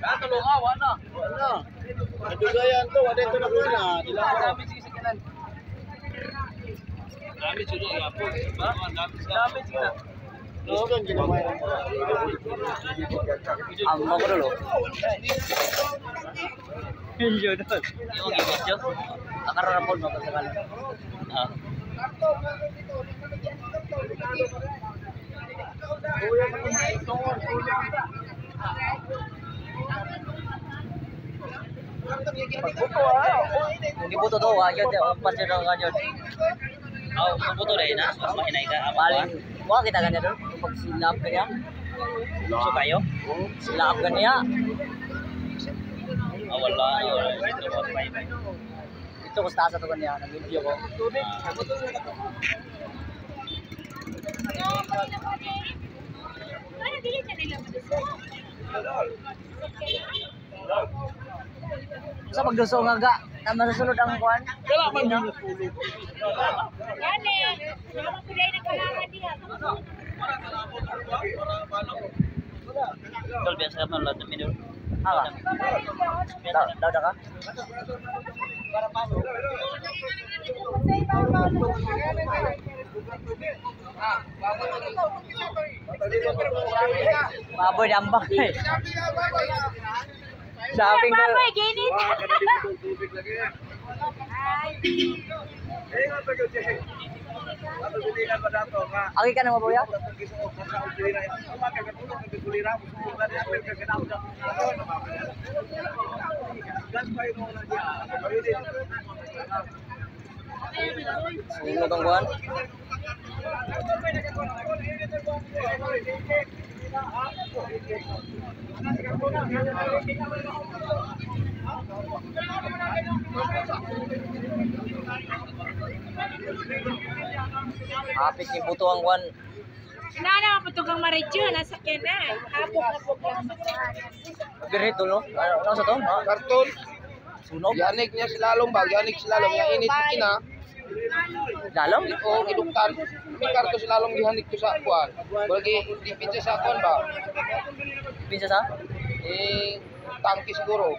Katulong awa na. Wala. Kadugayan to, wala ito na ko na. Dila ko. Dami sisikinan. Dami sudo ya po. Dami dami sila. Iskan ginawa yan. Ang mo ko dulu. Iya dulu. Yung video. Akaroon po mo sa kanan. Ah. Kung gibuto to, wa yun, pas yun ang ganyan. Oh, mabuto rin na. Mas mahinay ka. Paling, wa kita ganyan doon. Pag silap ka niya, So kayo? silap ka niya. Ah, wala. Wala. Ito ko sa ito kanya, nag-video ko. Sa pagduso nga ga, na masusunod ang kuhan. Wala man Gani, diha. Tol, biasa ka man lahat ng minuro. Aga. Daw, daw da ka? Baboy dambak eh. Shopping ko. Baboy, ginit. Agi ka na mabuya? Sunog ang kuhan. Hapit ni buto ang kuhan. Nana, mapatugang maridyo, nasa kena. Habok na po lang. Birito no? Ano, ano sa to? Ha? Karton. Sunog? Yanik niya silalong? Yanik silalong. Yang init ko kina. Lalong? O iduktan. May karto silalong gihanik ko sa kuan. Bagi dipit sa kuan ba? Pinsa sa? Eh, tangki siguro.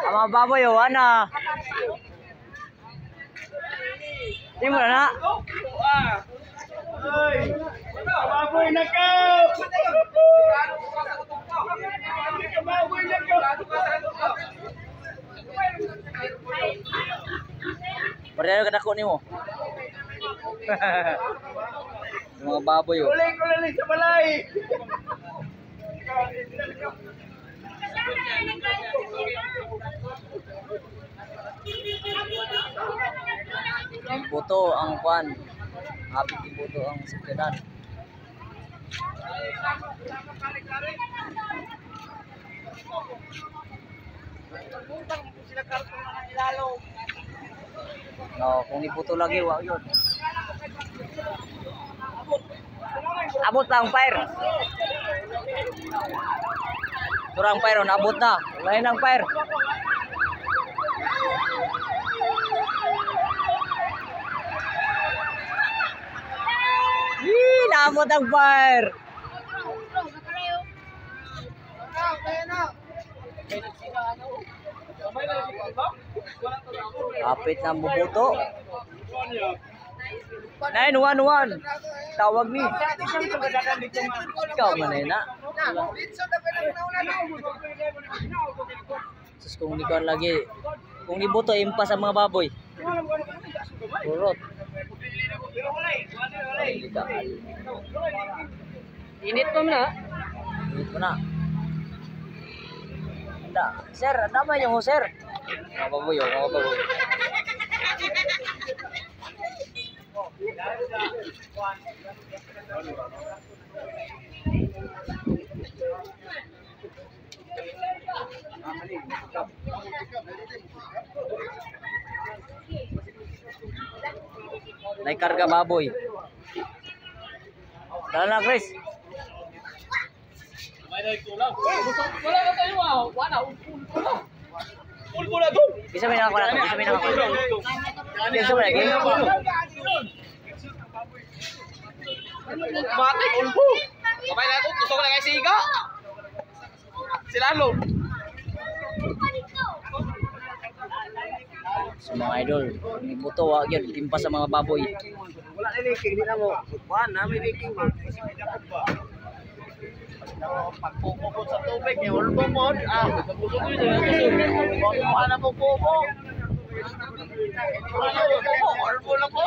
Ang mga baboy, oh, ana. Di mo na na. Baboy na ka! Baboy na ka! Pare ka dako nimo. Yung mga baboy, oh. Kulay ko lang sa balay! Ang buto ang kwan. Hapit ni buto ang sakyanan. No, kung ibuto lagi, wag yun. Abot lang, fire. Turang fire, oh, naabot na. Lain ang fire. Yee, naabot ang fire. Kapit na bubuto. 911. Tawag ni. Ikaw man na. Sus kung di ko lagi. Kung di buto impas sa mga baboy. Urot. Init pa na. Init pa na. Anda, sir, anda ba yung sir? Mga baboy, oh, mga baboy. Naikarga baboy. Dala na, Chris. Wala ka tayo ah. Wala. To. Bisa may nakakuha na to. Bisa may nakakuha na to. Bisa may lagi. Matik, ulbo. Kamay na ako, gusto ko na kay Siga. Si Lalo. So mga idol, ni buto wa gyud timpa sa mga baboy. Wala na liking, di na mo. Kuhan na, may liking mo. Pagpupukot sa tubig, eh, ulbo mo. Ah, pagpupukot yun, eh. Kuha na mo. Kuha na mo pupo, ulbo lang po.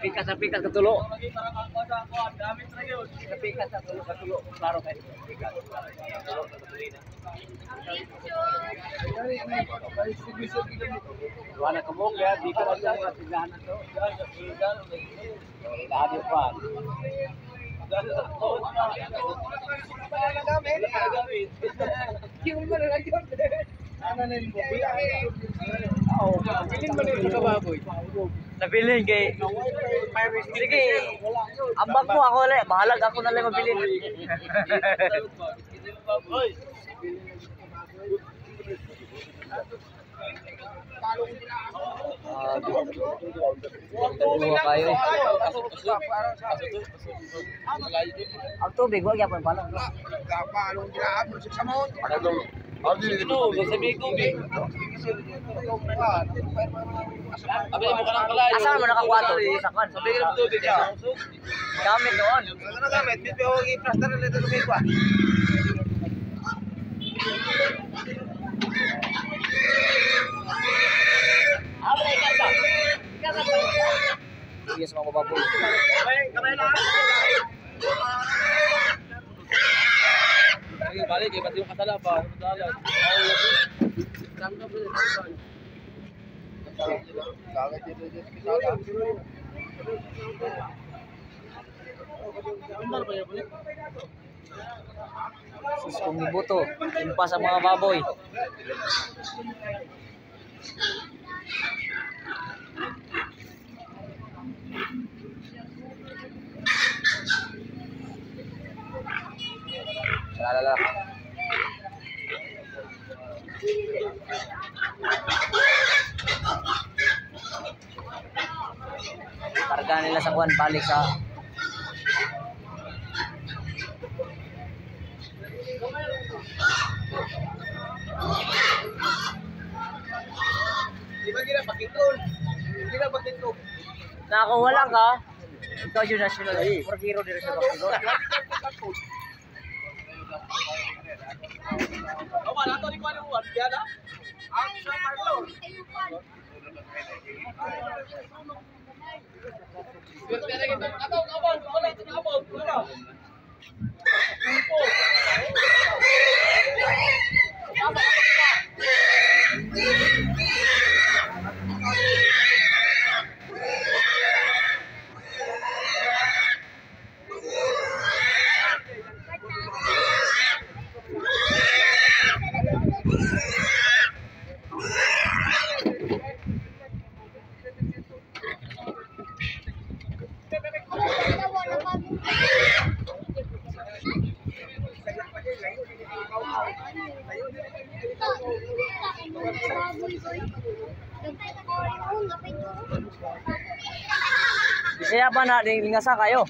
pikas sa pikas katulo. Sa pikas sa tulo katulo. Klaro kay pikas. Wala ka mo ya, di ko lang sa tindahan to. Dahil pa. Nabilin kay Sige, ambak mo ako ulit. Bahalag ako na lang mabilin. Ah, Dalawa kayo. Ang tubig, wag yapon pala. Kapalong ginaapon sa samon. Abi mo ka nang palayo. Asa mo nakakwato? Sa kan. Sabi ka ng tubig. Gamit doon. Ano gamit? Bit ko i-plaster na dito kwa. Sige sa mga baboy. Ay, balik eh, pati yung kasala pa. Kasala. Sus kong nibuto. Timpa sa mga baboy. Lalala. Karga nila sa kuwan balik sa Di ba gina pakitol? Gina pakitol. Lang ka. Ikaw yung national for hero dito sa Bakilon. Kuya Juan. Yan ah. Ang sa parlo. Swerte na kita. Ataw, abang. Wala, Bisaya ba na lingasa kayo?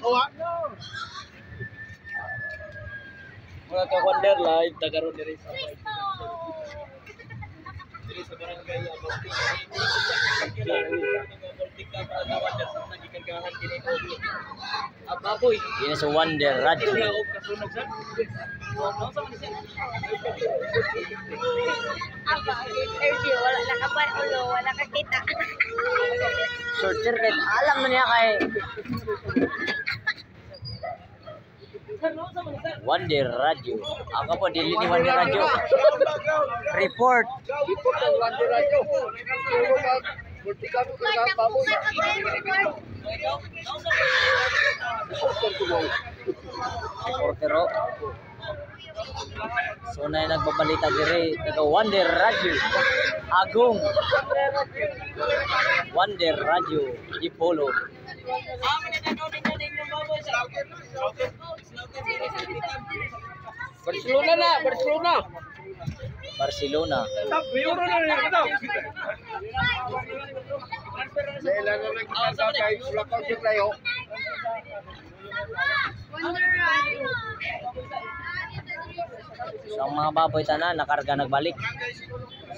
Mga ka Wonderlight, tagaroon ni Risa. Dili sa barangay Abasting. Ababoy. Yun sa Wonder Radio. Kaya og kasunog sa. Ano sa man siya? Aba, interview, wala nakapan ulo, wala kakita. Short circuit. Alam mo niya kay Wonder Radio. Ako po, dili ni Wonder Radio. Report. Ito ang wonder radyo. Portero. So na yung nagbabalita dire taga Wonder Radio. Agong. Wonder Radio. Ipolo. Barcelona na, Barcelona. Barcelona. So ang mga baboy tanan nakarga nagbalik.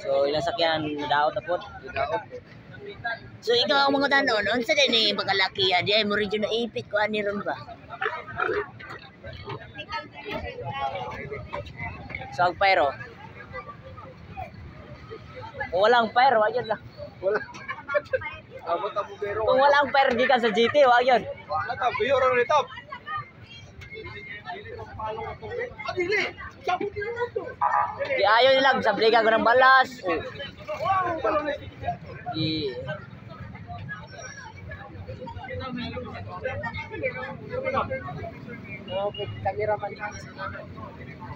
So ilang sakyan nadaot na po. So ikaw ang mga tanon, unsa din ni pagkalaki ya, di ay mo na ipit ko ani ron ba? So ang pyro. Kung walang pyro, ayun lang. Wala. Abot ang bubero. Kung walang pyro gikan sa GT, wag yun. Wala ta, buyoro ni top. Adili, sabot din mo to. Di ayaw nila, sabligan ko ng balas. Oh. Di...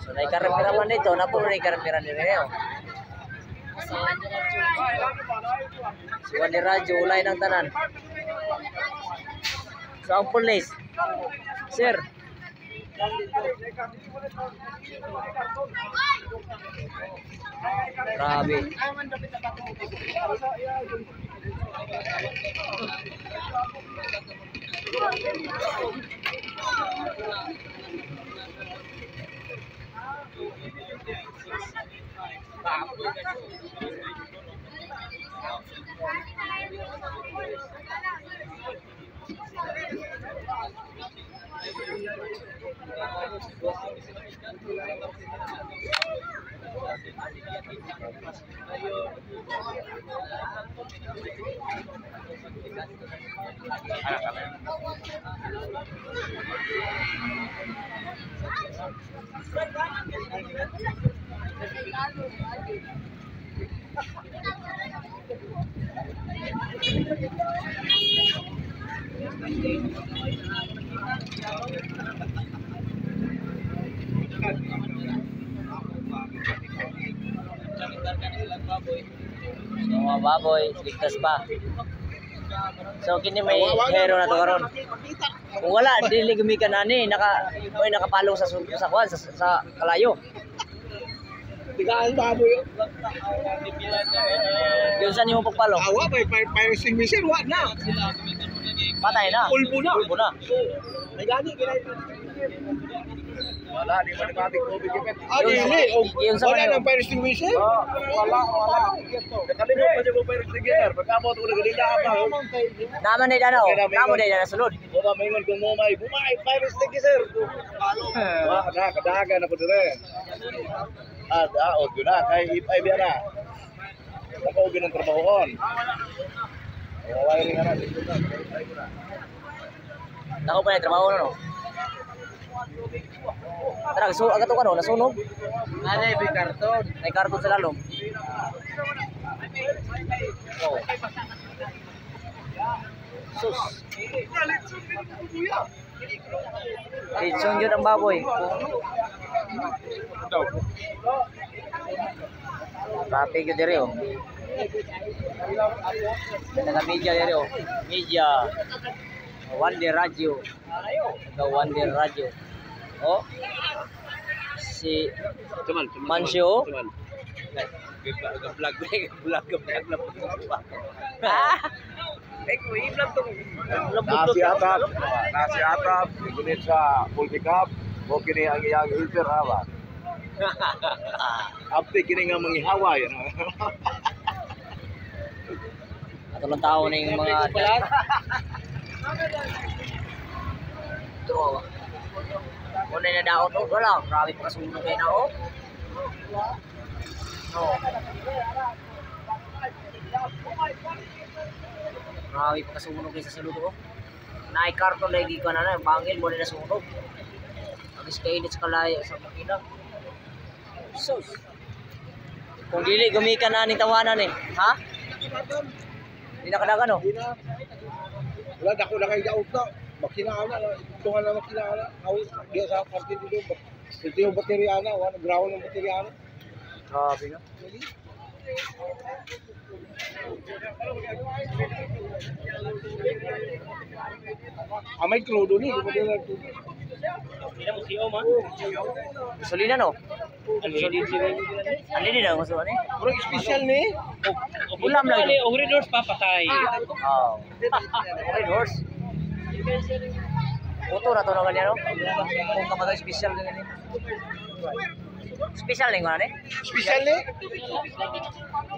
So, naikarapiraman dito, napuno na ikarapiraman Si Wani Radyo, ulay ng tanan. So, ang police. Sir. Grabe. So, mga baboy, ligtas pa. So, kini may hero na to karon. Kung wala, dili gumikan na ni, naka, may nakapalong sa, sa kwan, sa, sa kalayo. Tigaan baboy. Yun saan yung pagpalong? Awa, may fire, extinguisher, wa na. Patay na. Pulbo na. Pulbo na. May gani. Wala, di ba ni Matic COVID kipit? Ah, sa Wala nang fire extinguisher? Wala, wala. Nakalimot pa niya mo fire extinguisher. Pagkamo ito na ganila ka pa. Naman na dana, oh. Naman na dana sulod. Wala, may ngon kung mo may bumay, fire extinguisher. Wala, na, kadagan ako dire. Ah, ah, o, yun na, kay ipay biya na. Ako, yun ang trabahoon. Wala rin nga na. Nako pa na trabaho no. Tara, so agad ko ano, nasunog. Ano yung karton? May karton sa lalom. Oh. Sus. Litson yun ang baboy. Traffic yun dire oh. Taga media dire oh. Media. One Day Radio. Taga One Day Radio. Oh. Si Cuman, Mancio. Vlog, vlog, vlog, vlog na Ah! Eh, i-vlog Nasi atap, nasi atap, ikunit sa o kini ang iyang filter hawa. Apte kini nga mangihawa yan. Ato ng tao ning mga Ito. Wala na daot oh, wala. Grabe pa kasunog kayo na oh. No. Grabe pa kasunog kayo sa sulod oh. Naay karton lagi ka na na, bangil mo na nasunog. Agis kainit sa kalaya sa makina. Sus. Kung dili gumikan na ning tawanan eh. Ha? Hindi na kadagan oh. Wala dako na kay daot na. Makinana, tungan na makinana. Awi, di sa parte dito. Ito yung bateryana, wala ground ng bateryana. Grabe no. Ah, may crudo ni, di ba din nagtudo? Gasolina no. Ano din ang gusto ni? Bro, special ni. Ulam lang ito. Uri doors papatay. Oh. Red horse. Motor na to na ganyan no. Kung kapag special din ni. Special ning ano ni? Special ni?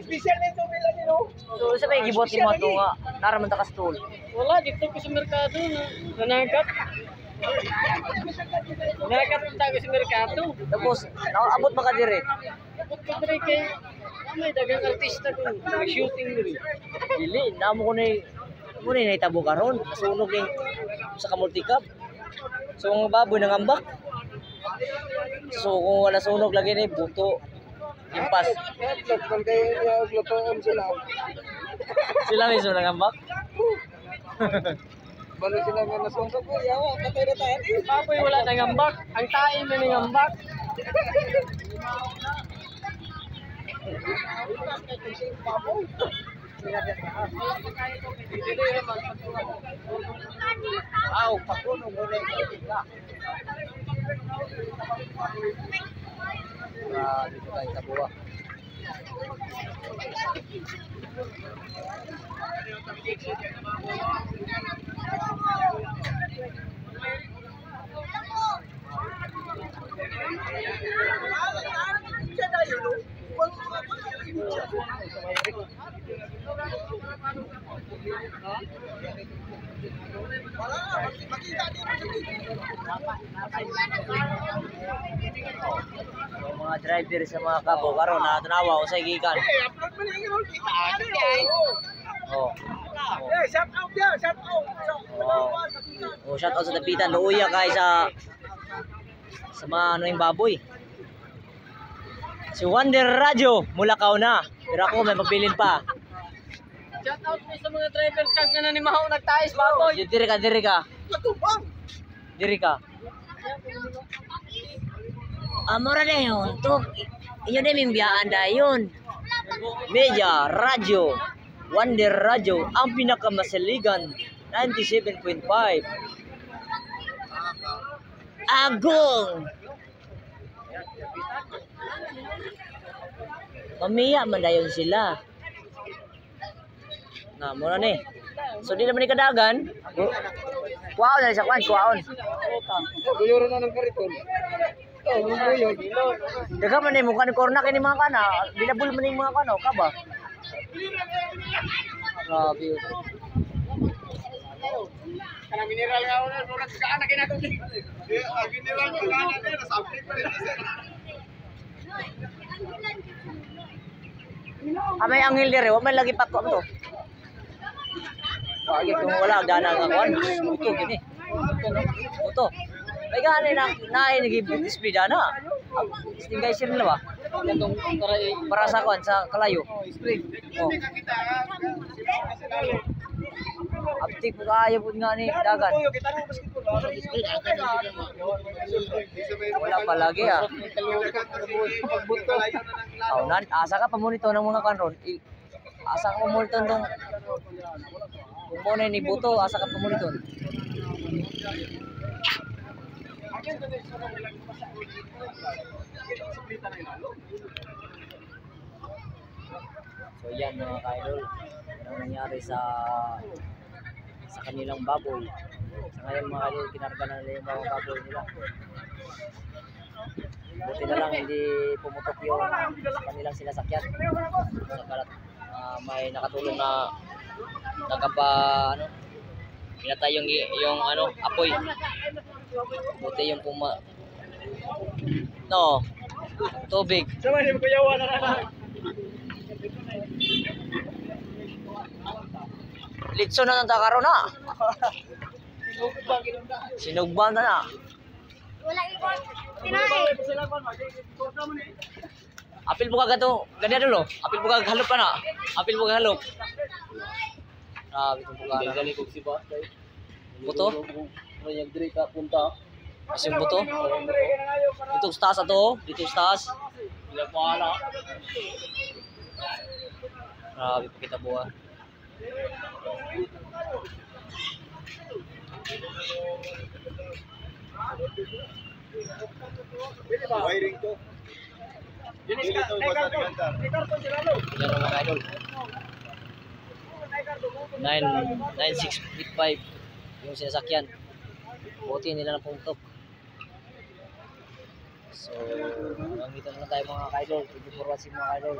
Special ni to nila ni no. So sa may gibot mo to nga naraman ka stool. Wala, dito ko sa merkado na nanagat. Nanagat ko tayo sa merkado. Tapos naabot pa ka dire. Dapat ko dre kay may dagang artista ko shooting diri. Dili, namo ko na mo na nahitabo karon. Nasunog ning sa kamultikap. So ang baboy nangambak. So kung wala sunog lagi ni buto. Impas. Man sila. Sila mismo nangambak. Balo sila nga nasungkot ko, yawa, patay na tayo. Baboy wala nangambak. Ang tae na nangambak. Aw, pakuno mo na ka. Ah, dito tayo sa buwa. Yung mga driver sa mga kabo karon na tanawa usay gikan. Oh. Shout out ya, shout out. Oh. Oh, shout out sa tapitan. Luuya kay sa sa mga ano yung baboy. Si Wonder Radio, mulakaw na. Pero ako may pagbilin pa. Shout out mo sa mga driver cab na ni Mahaw nagtais baboy. Di- Diri ka, diri ka. Natubang. Diri ka. Amora na yun. To, yun na mimbiyaan da yun. Media, radyo, Wonder Radio, ang pinakamasaligan, 97.5. Agong. Mamiya man dayon sila. Na, muna ni. So di naman ni kadagan. Kuwaon na sa kwan, kuwaon. Buyuran na ng kariton. Oh. Daga man ni mukha ni korna kini mga kana. Binabul man ni mga kana, ka ba? Grabe. Kana mineral nga una, murag sa anak ina ko. Eh, mineral ko na na sabi pa rin. Amay ang hilder, wa man lagi patwa mo to. Wagi kung wala dana nga kwan. Ito gini. Ito no. Ito. May gani na naay nag-display dana. Sting guys sir nila ba? Para sa kwan sa kalayo. Oh. Aptik po kaya po nga ni dagan. Wala pa lagi ah. Oh, nan asa ka pamonito ng mga kanron. Asa ka pamonito ng na ni buto, asa ka pamonito. So yan mga ka-idol, ang nangyari sa sa kanilang baboy. Sa ngayon mga ka-idol, kinarga na nila yung mga baboy nila. Buti na lang hindi pumutok yung sa kanilang sinasakyan. Sa kalat, ah, may nakatulong na nagkapa ano pinatay yung yung ano apoy. Buti yung puma No. Tubig. Sama ni kuyawa na na. Litso na ng takaro na. Sinugban na na. Apil mo ka gato. Ganyan dulo. Apil mo ka halop na. Apil mo ka halop. Grabe itong buka na. Dali ko si boss. Buto? Rayag diri ka punta. Kasi yung buto. Dito sa taas ato. Dito. Wala ana. Grabe pa kita buha. Wiring to. At ganda. Yan ang mga idol. 9, 9685 yung sinasakyan. Buti nila ng puntok. So, hanggang dito na tayo mga idol. Thank you for watching mga idol.